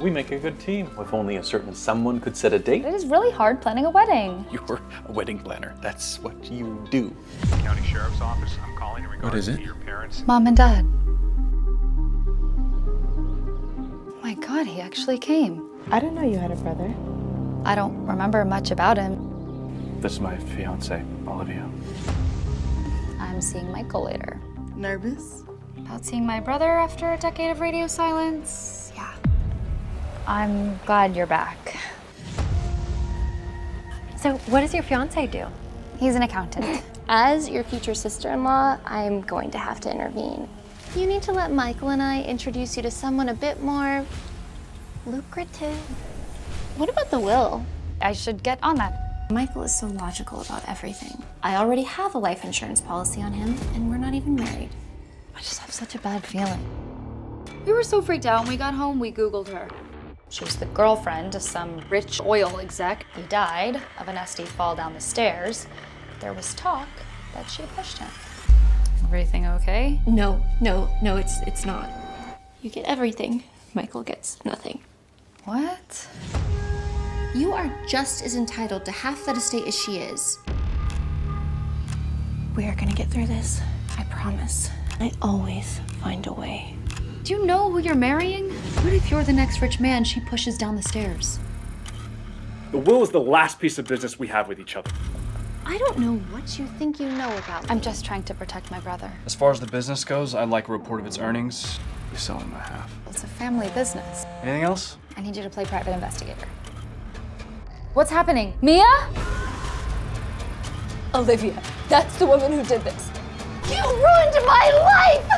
We make a good team. If only a certain someone could set a date. It is really hard planning a wedding. You're a wedding planner. That's what you do. County Sheriff's Office. I'm calling in regards is it? to your parents. Mom and Dad. Oh my god, he actually came. I didn't know you had a brother. I don't remember much about him. This is my fiance, Olivia. I'm seeing Michael later. Nervous? About seeing my brother after a decade of radio silence. Yeah. I'm glad you're back. So, what does your fiance do? He's an accountant. As your future sister-in-law, I'm going to have to intervene. You need to let Michael and I introduce you to someone a bit more lucrative. What about the will? I should get on that. Michael is so logical about everything. I already have a life insurance policy on him, and we're not even married. I just have such a bad feeling. We were so freaked out when we got home, we Googled her. She was the girlfriend of some rich oil exec. He died of a nasty fall down the stairs. There was talk that she pushed him. Everything okay? No, no, no, it's it's not. You get everything. Michael gets nothing. What? You are just as entitled to half that estate as she is. We are gonna get through this. I promise. I always find a way. Do you know who you're marrying? What if you're the next rich man she pushes down the stairs? The will is the last piece of business we have with each other. I don't know what you think you know about I'm me. just trying to protect my brother. As far as the business goes, I'd like a report of its earnings. You sell him a half. It's a family business. Anything else? I need you to play private investigator. What's happening? Mia? Olivia, that's the woman who did this. You ruined my life!